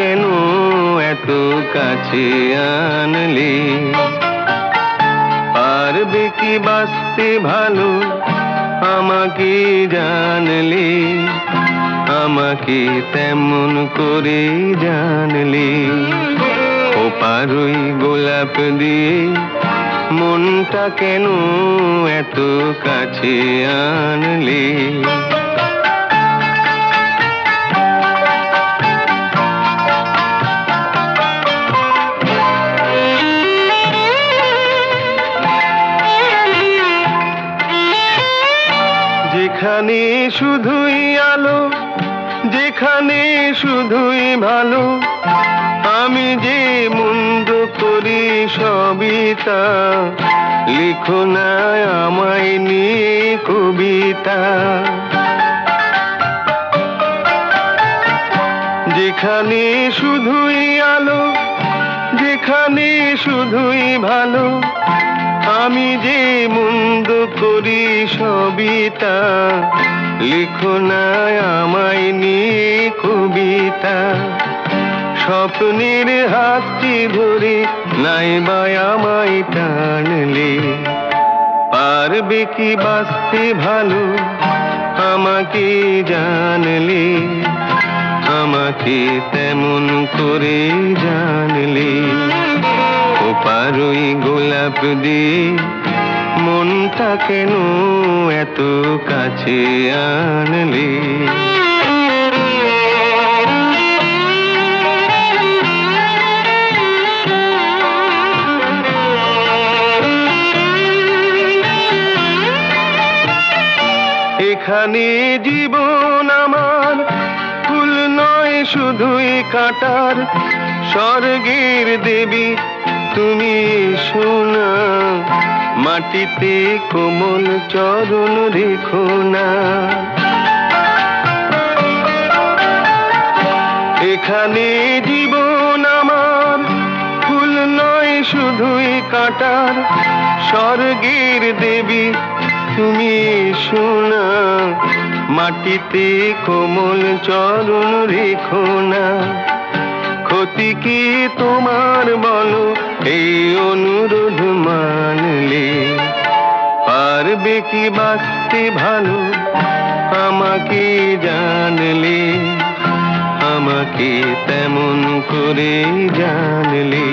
কেন এত কাছে আনলি? পারবে কি বাঁচতে ভালো? আমাকে জানলি? আমাকে তেমন করে জানলি? ও পারই গোলাপ দিয়ে মনটা কেন এত কাছে আনলি? যেখানে শুধুই আলো, যেখানে শুধুই ভালো, আমি যে মন্দ করি সবিতা লিখো না আমায় নিয়ে কবিতা। যেখানে শুধুই আলো, যেখানে শুধুই ভালো, আমি যে মন্দ সবিতা লিখো না আমায় নিয়ে কবিতা। স্বপ্নের হাতটি ধরে নাই বা আমায় টানলে। পারবে কি বাঁচতে ভালো? আমাকে জানলে। আমাকে তেমন করে জানলে। ও পারই গোলাপ দিয়ে মনটা কেন এত কাছে আনলে এখানে জীবন আমার ফুল নয় শুধুই কাটার স্বর্গের দেবী তুমি সোনা মাটিতে কোমল চরণ রেখো না। এখানে জীবন আমার, ফুল নয় শুধুই কাটার। স্বর্গের দেবী, তুমি শোনা মাটিতে কোমল চরণ রেখো না। কি তোমার বলো? এই অনুরোধ মানলে পারবে কি বাঁচতে ভালো? আমাকে জানলে, আমাকে তেমন করে জানলে।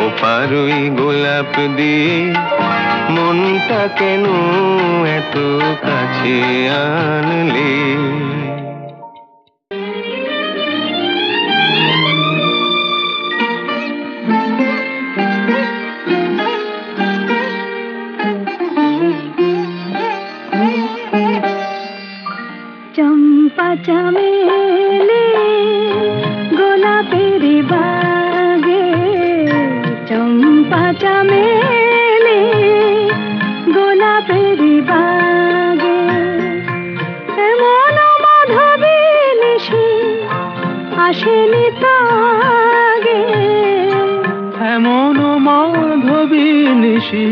ও পারই গোলাপ দিয়ে মনটা কেন এত কাছে আনলে? চামেলে গোলাপের বাগে চম্পা চামেলে গোলাপের বাগে এমন মাধবী নিশি আসেনি তো আগে এমন মাধবী নিশি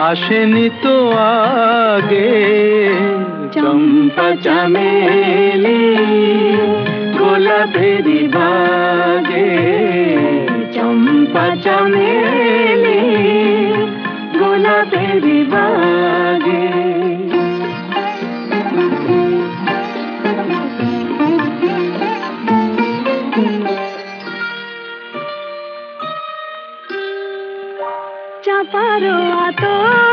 আসেনি তো আগে। চম্পা চামেলি গোলাপেরি বাগে চম্পা চামেলি গোলাপেরি বাগে চাপারো আতর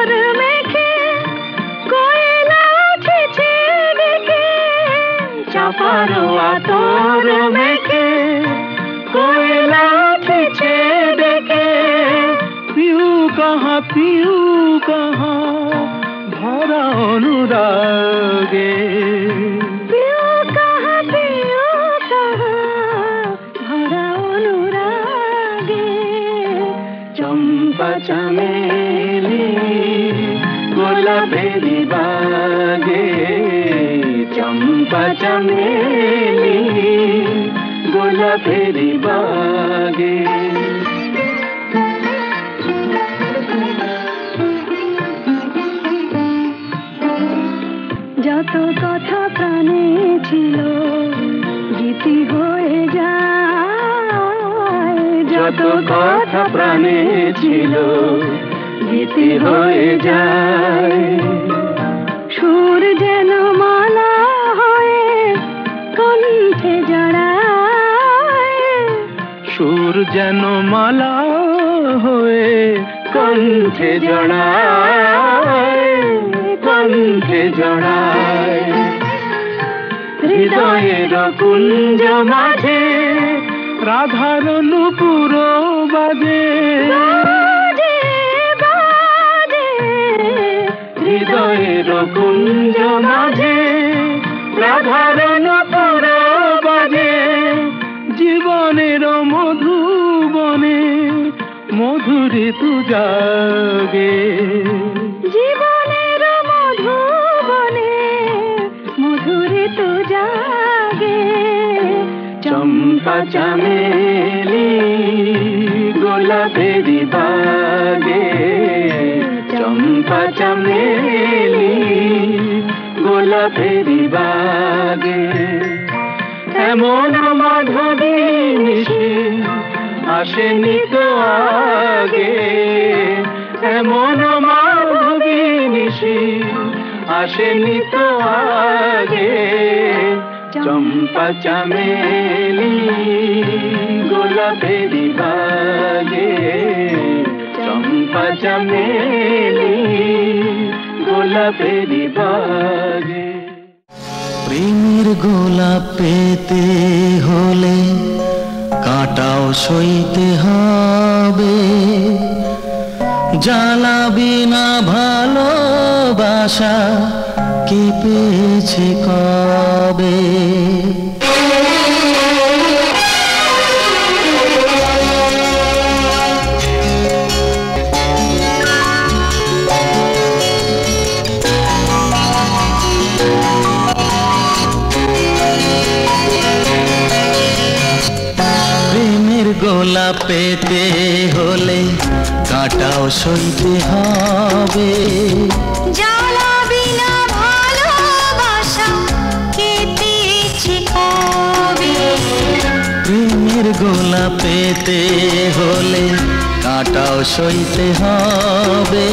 करवा तोर में के कोयला छेड़ के। पीऊ कहाँ पीऊ कहाँ, भरा अनुरागे। चमेली गोला भेदी बा পা চমেলি গোলাপেরি বাগে। যত কথা প্রাণে ছিল, গীতি হয়ে যায়। যত কথা প্রাণে ছিল, গীতি হয়ে যায়। যেন মালা হয়ে কণ্ঠে জড়ায় কণ্ঠে জড়ায়। হৃদয়ের কুঞ্জ মাঝে রাধার নুপুর বাজে। হৃদয়ের কুঞ্জ মাঝে রাধার নুপুর বাজে। জীবনের মধুবনে মধুরে তু জাগে জীবনের মধুবনে মধুরে তো জাগে চম্পা চামেলি গোলাপেরি বাগে। চম্পা চামেলি গোলাপেরি বাগে। এমন মাধবী নিশি আসেনি তো আগে। এমন মাধবী নিশি আসেনি তো আগে। চম্পা চামেলি গোলাপেরি বাগে। চম্পা চামেলি গোলাপেরি বাগে। প্রেমের গোলাপ পেতে হলে কাটাও সইতে হবে। জ্বালাবি না ভালোবাসা কি পেয়েছে কবে? গোলাপ পেতে হলে কাটাও সইতে হবে। প্রেমের গোলা পেতে হলে কাটাও সইতে হবে।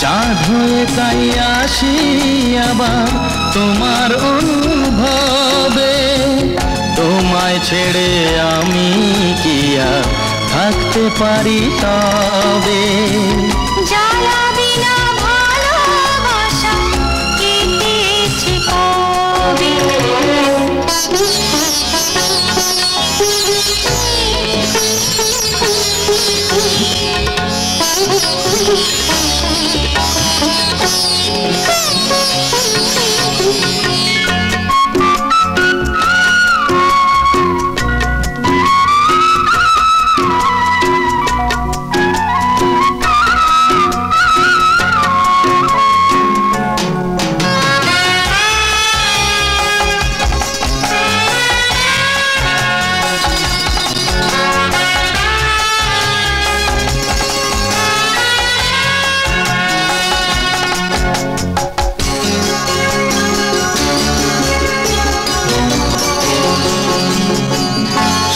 চাঁদ হয়ে তাই আসি আবার তোমার অনুভবে। তোমায় ছেড়ে আমি কি আর থাকতে পারি তবে। জ্বালাবি না।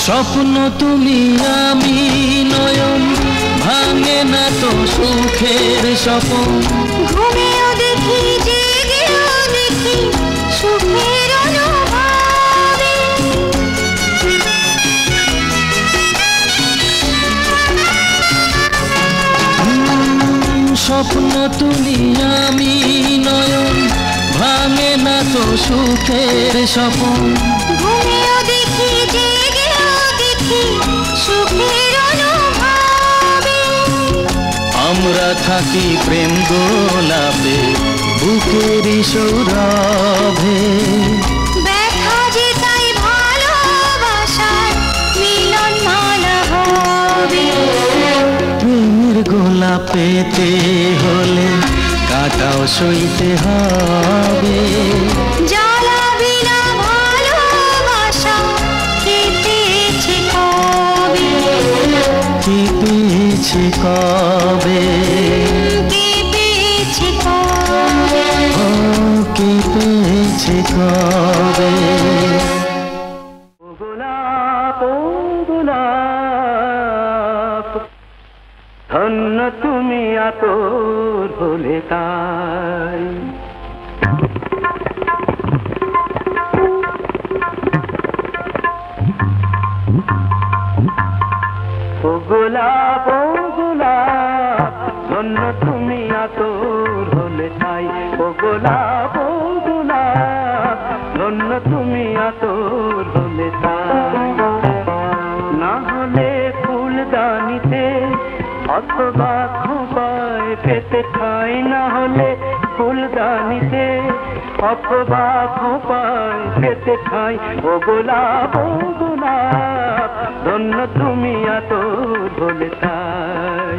স্বপ্ন তুমি আমি নয়ন। ভাঙে না তো সুখের স্বপ্ন। ঘুমিয়ে দেখি স্বপ্ন তুমি আমি নয়ন। ভাঙে না তো সুখের স্বপ্ন। আমরা থাকি প্রেম গোলাপে বুকেরই সৌরভে। গোলাপেতে হলে কাটাও সইতে হবে। गुलाब অথবা খোপায় পেতে খাই ও গোলাপ ও গোলাপ, ধন্য তুমি এত তাই।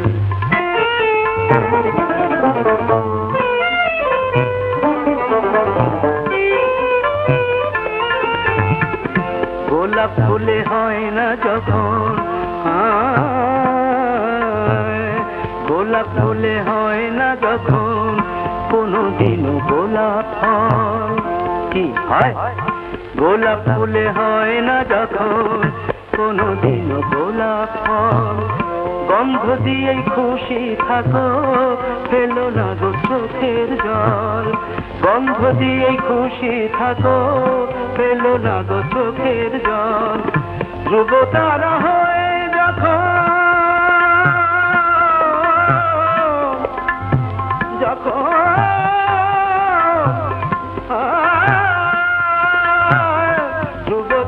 গোলাপ ফুলে হয় না যখন গোলাপ ফুলে হয় না যখন কোনোদিনও গোলাপ হয়। কি হয়? গোলাপ ফুলে হয় না যখন কোনোদিনও গোলাপ হয়। গন্ধ দিয়েই খুশি থাকো, ফেলো না গো চোখের জল। গন্ধ দিয়েই খুশি থাকো, ফেলো না গো চোখের জল। ধ্রুব তারা হয়ে যখন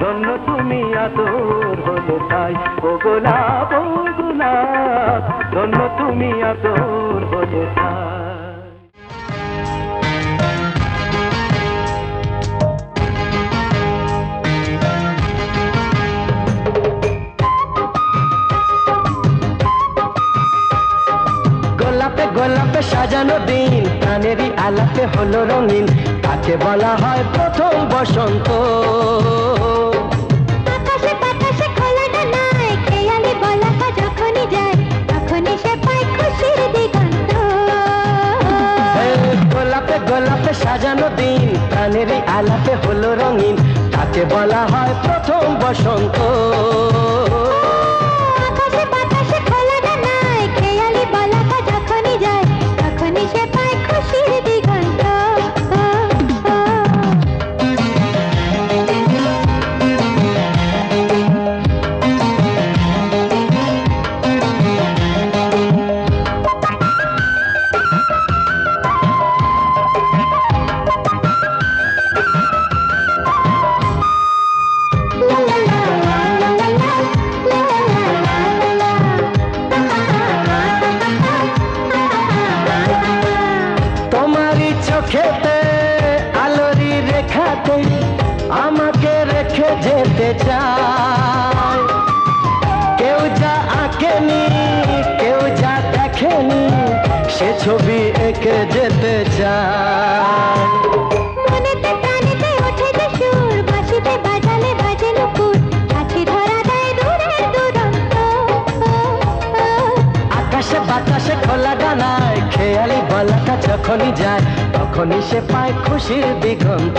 ধন্য তুমি আদর হলে তাই ও গোলাপ ও গোলাপ ধন্য তুমি আদর হলে তাই গোলাপে গোলাপে সাজানো দিন, প্রাণেরই আলাপে হলো রঙিন। তাকে বলা হয় প্রথম বসন্ত। সাজানো দিন প্রাণেরই আলাপে হলো রঙিন তাকে বলা হয় প্রথম বসন্ত। তখনই সে পায় খুশির দিগন্ত।